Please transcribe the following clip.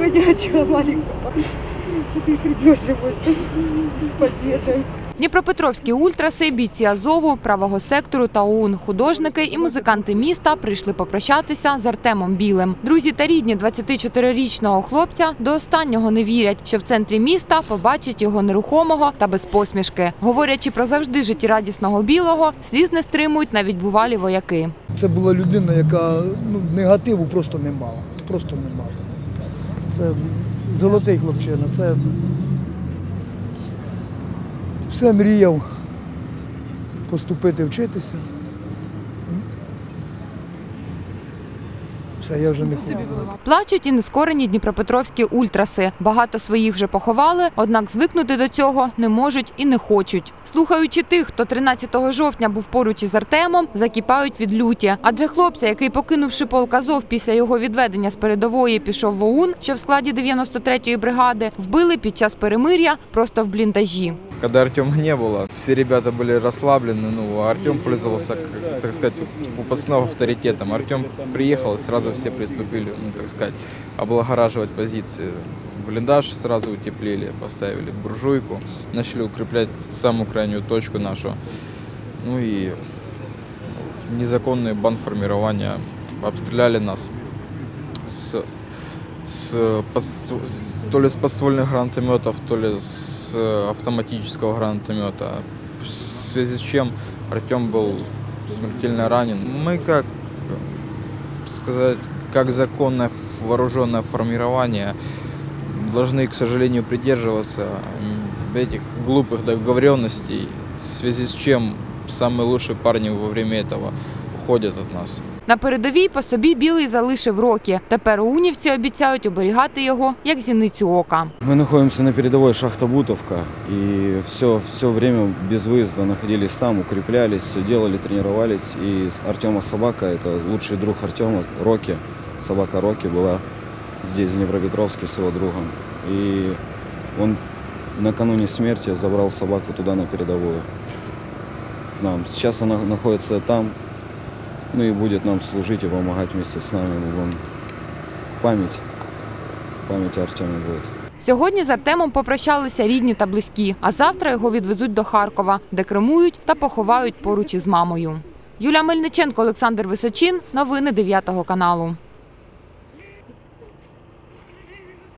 ходячего маленького. И придешь живой с победой. Дніпропетровські ультраси, бійці Азову, правого сектору та ОУН, художники і музиканти міста прийшли попрощатися з Артемом Білим. Друзі та рідні 24-річного хлопця до останнього не вірять, що в центрі міста побачать його нерухомого та без посмішки. Говорячи про завжди життєрадісного білого, сліз не стримують навіть бувалі вояки. Це була людина, яка ну, негативу просто не мала. Просто не мала. Це золотий хлопчина. Це все мріяв поступити вчитися. Все, я вже не хочу. Плачуть і нескорені дніпропетровські ультраси. Багато своїх вже поховали, однак звикнути до цього не можуть і не хочуть. Слухаючи тих, хто 13 жовтня був поруч із Артемом, закипають від люті. Адже хлопця, який покинувши полк Азов після його відведення з передової, пішов в ОУН, що в складі 93-ї бригади, вбили під час перемир'я просто в бліндажі. Когда Артема не было, все ребята были расслаблены, ну, а Артем пользовался, так сказать, пацанов авторитетом. Артем приехал, и сразу все приступили, ну, так сказать, облагораживать позиции. Блиндаж сразу утеплили, поставили буржуйку, начали укреплять самую крайнюю точку нашу. Ну и незаконные бандформирования обстреляли нас с с, пос- с- то ли с подствольных гранатометов, то ли с э, автоматического гранатомета. В связи с чем Артем был смертельно ранен. Мы как э, сказать, как законное вооруженное формирование должны, к сожалению, придерживаться этих глупых договоренностей, в связи с чем самые лучшие парни во время этого уходят от нас. На передовій по собі білий залишив роки. Тепер унівці обіцяють оберігати його як зіницю ока. Мы находимся на передовой шахта Бутовка, и все, все время без выезда находились там, укреплялись, все делали, тренировались. И с Артема Собака, это лучший друг Артема, Роки, собака Роки была здесь, в Днепропетровске, с его другом. И он накануне смерти забрал собаку туда, на передовую, к нам. Сейчас она находится там, ну и будет нам служить и помогать вместе с нами. Будем память, память Артема будет. Сьогодні з Артемом попрощалися рідні та близькі, а завтра його відвезуть до Харкова, де кремують та поховають поруч із мамою. Юлія Мельниченко, Олександр Височин. Новини 9 каналу.